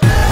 Bye.